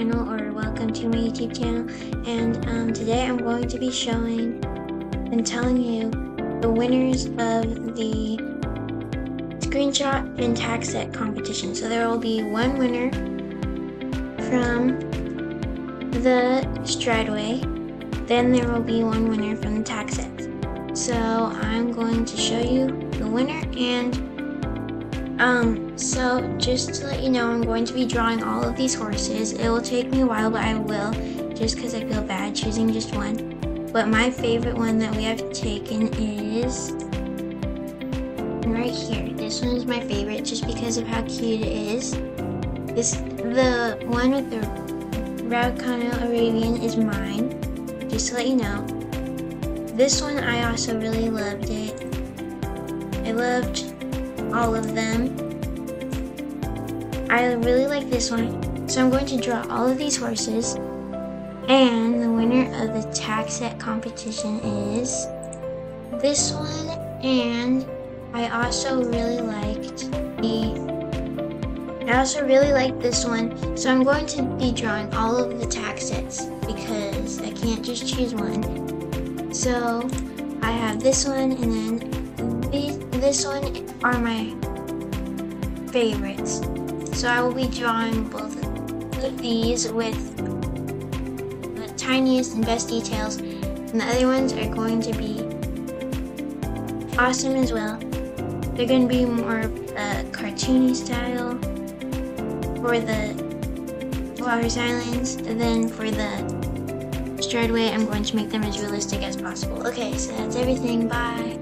channel or welcome to my YouTube channel and um, today I'm going to be showing and telling you the winners of the screenshot and tack set competition. So there will be one winner from the Strideway, then there will be one winner from the tack set. So I'm going to show you the winner and um, so just to let you know, I'm going to be drawing all of these horses. It will take me a while, but I will, just because I feel bad choosing just one. But my favorite one that we have taken is right here. This one is my favorite just because of how cute it is. This the one with the Raukano Arabian is mine, just to let you know. This one I also really loved it. I loved all of them. I really like this one, so I'm going to draw all of these horses. And the winner of the tack set competition is this one, and I also really liked the I also really like this one, so I'm going to be drawing all of the tack sets because I can't just choose one. So I have this one and then this one are my favorites. So I will be drawing both of these with the tiniest and best details, and the other ones are going to be awesome as well. They're going to be more uh, cartoony style for the Wild Horse Islands, and then for the Strideway, I'm going to make them as realistic as possible. Okay, so that's everything. Bye.